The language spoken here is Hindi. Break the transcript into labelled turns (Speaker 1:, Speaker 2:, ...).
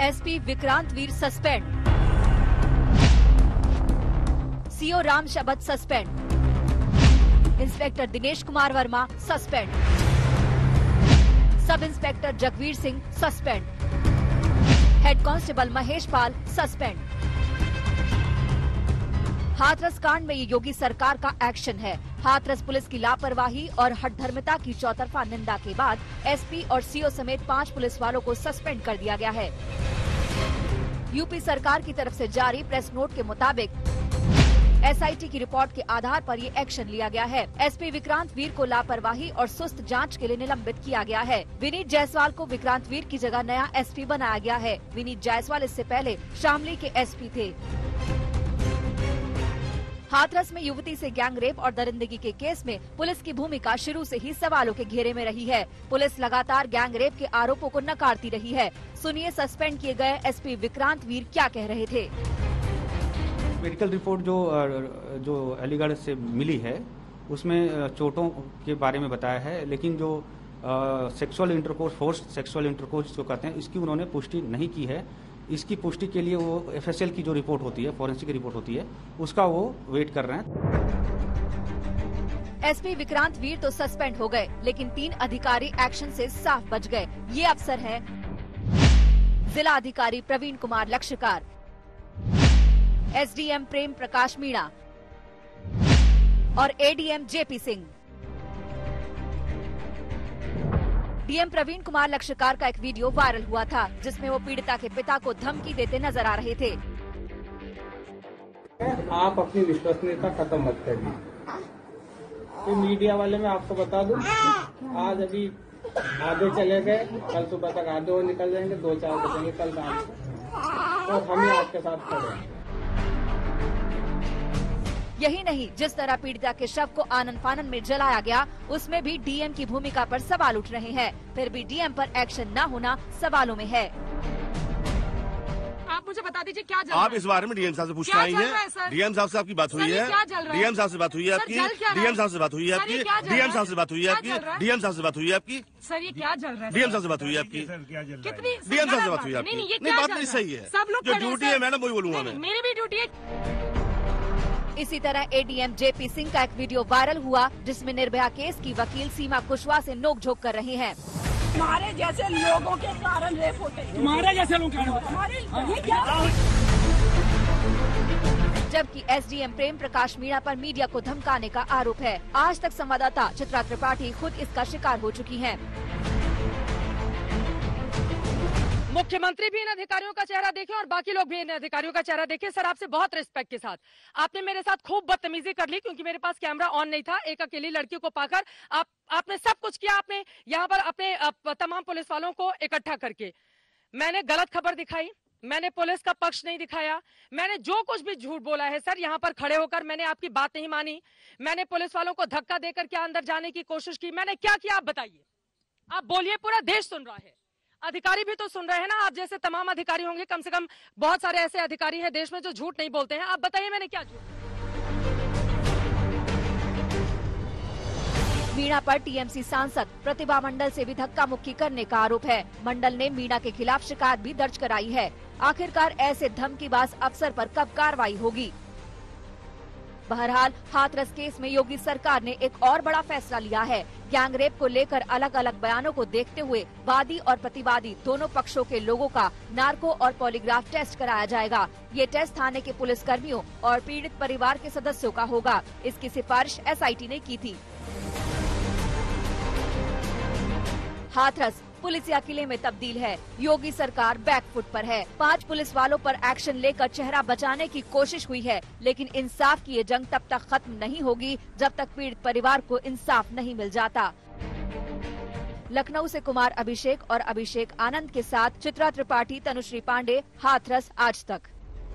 Speaker 1: SP Vikrant Veer suspend. CO Ram Shabad suspend. Inspector Dinesh Kumar Verma suspend. सब inspector Jagveer Singh suspend. Head constable Mahesh Pal suspend. Hathras कांड में ये योगी सरकार का एक्शन है। हाथरस पुलिस की लापरवाही और हठधर्मिता की चौतरफा निंदा के बाद एसपी और सीओ समेत पाँच पुलिस वालों को सस्पेंड कर दिया गया है। यूपी सरकार की तरफ़ से जारी प्रेस नोट के मुताबिक एसआईटी की रिपोर्ट के आधार पर ये एक्शन लिया गया है। एसपी विक्रांत वीर को लापरवाही और सुस्त जाँच के लिए निलंबित किया गया है। विनीत जायसवाल को विक्रांत वीर की जगह नया एसपी बनाया गया है। विनीत जायसवाल इससे पहले शामली के एसपी थे। हाथरस में युवती से गैंग रेप और दरिंदगी के केस में पुलिस की भूमिका शुरू से ही सवालों के घेरे में रही है। पुलिस लगातार गैंग रेप के आरोपों को नकारती रही है। सुनिए सस्पेंड किए गए एसपी विक्रांत वीर क्या कह रहे थे।
Speaker 2: मेडिकल रिपोर्ट जो जो अलीगढ़ से मिली है, उसमें चोटों के बारे में बताया है, लेकिन जो sexual intercourse force sexual intercourse जो कहते हैं, इसकी उन्होंने पुष्टि नहीं की है। इसकी पुष्टि के लिए वो एफएसएल की जो रिपोर्ट होती है फॉरेंसिक रिपोर्ट होती है, उसका वो वेट कर रहे हैं।
Speaker 1: एसपी विक्रांत वीर तो सस्पेंड हो गए, लेकिन तीन अधिकारी एक्शन से साफ़ बच गए। ये अफसर है जिला अधिकारी प्रवीण कुमार लक्ष्यकार एसडीएम प्रेम प्रकाश मीणा और ADM JP Singh. DM Praveen Kumar Lakshyakar का एक वीडियो वायरल हुआ था, जिसमें वो पीड़िता के पिता को धमकी देते नज़र आ रहे थे।
Speaker 3: आप अपनी विश्वसनीयता खत्म मत करिए। तो मीडिया वाले मैं आपको बता दूँ, आज अभी आधे चले गए, कल सुबह तक आधे और निकल जाएँगे, दो चार बचेंगे कल शाम और हम ही आपके साथ खड़े हैं।
Speaker 1: यही नहीं जिस तरह पीड़िता के शव को आनंद फानन में जलाया गया उसमें भी डीएम की भूमिका पर सवाल उठ रहे हैं। फिर भी डीएम पर एक्शन न होना सवालों में है।
Speaker 4: आप मुझे बता दीजिए क्या जल
Speaker 5: आप इस बारे में डीएम साहब से पूछना आई है? डीएम साहब से आपकी बात हुई है? डीएम साहब से बात हुई है आपकी? डीएम साहब से बात हुई है आपकी? डीएम साहब से बात हुई है आपकी? डीएम साहब से बात हुई है आपकी?
Speaker 4: सर ये क्या जल रहा है?
Speaker 5: डीएम साहब से बात हुई है आपकी?
Speaker 4: कितनी
Speaker 5: डीएम साहब से बात हुई है आपकी?
Speaker 4: नहीं
Speaker 5: बात नहीं सही है।
Speaker 4: सब लोग
Speaker 5: जो ड्यूटी है मैडम वही बोलूँगा मैं
Speaker 4: मेरी भी ड्यूटी है।
Speaker 1: इसी तरह एडीएम जेपी सिंह का एक वीडियो वायरल हुआ जिसमें निर्भया केस की वकील सीमा कुशवाहा से नोकझोंक कर रहे हैं।
Speaker 6: तुम्हारे जैसे लोगों के कारण रेप होते हैं।
Speaker 3: तुम्हारे जैसे लोग
Speaker 1: जबकि एसडीएम प्रेम प्रकाश मीणा पर मीडिया को धमकाने का आरोप है। आज तक संवाददाता चित्रा त्रिपाठी खुद इसका शिकार हो चुकी हैं।
Speaker 4: मुख्यमंत्री भी इन अधिकारियों का चेहरा देखे और बाकी लोग भी इन अधिकारियों का चेहरा देखे। सर, आपसे बहुत रिस्पेक्ट के साथ। आपने मेरे साथ खूब बदतमीजी कर ली क्योंकि मेरे पास कैमरा ऑन नहीं था, एक अकेली लड़की को पाकर। आप, आपने सब कुछ किया, आपने यहाँ पर अपने तमाम पुलिस वालों को इकट्ठा करके। मैंने गलत खबर दिखाई, मैंने पुलिस का पक्ष नहीं दिखाया, मैंने जो कुछ भी झूठ बोला है, सर, यहाँ पर खड़े होकर मैंने आपकी बात नहीं मानी। मैंने पुलिस वालों को धक्का देकर क्या अंदर जाने की कोशिश की? मैंने क्या किया? आप बताइए। आप बोलिए, पूरा देश सुन रहा है। अधिकारी भी तो सुन रहे हैं ना, आप जैसे तमाम अधिकारी होंगे, कम से कम बहुत सारे ऐसे अधिकारी हैं देश में जो झूठ नहीं बोलते हैं। आप बताइए मैंने क्या झूठ
Speaker 1: मीणा पर टीएमसी सांसद प्रतिभा मंडल से भी धक्का मुक्की करने का आरोप है। मंडल ने मीणा के खिलाफ शिकायत भी दर्ज कराई है। आखिरकार ऐसे धमकीबाज अफसर पर कब कार्रवाई होगी? बहरहाल, हाथरस केस में योगी सरकार ने एक और बड़ा फैसला लिया है। गैंग रेप को लेकर अलग अलग बयानों को देखते हुए वादी और प्रतिवादी दोनों पक्षों के लोगों का नार्को और पॉलीग्राफ टेस्ट कराया जाएगा। ये टेस्ट थाने के पुलिस कर्मियों और पीड़ित परिवार के सदस्यों का होगा। इसकी सिफारिश एसआईटी ने की थी। हाथरस पुलिसिया किले में तब्दील है। योगी सरकार बैकफुट पर है। पाँच पुलिस वालों पर एक्शन लेकर चेहरा बचाने की कोशिश हुई है, लेकिन इंसाफ की ये जंग तब तक खत्म नहीं होगी, जब तक पीड़ित परिवार को इंसाफ नहीं मिल जाता। लखनऊ से कुमार अभिषेक और अभिषेक आनंद के साथ चित्रा त्रिपाठी, तनुश्री पांडे, हाथरस आज तक।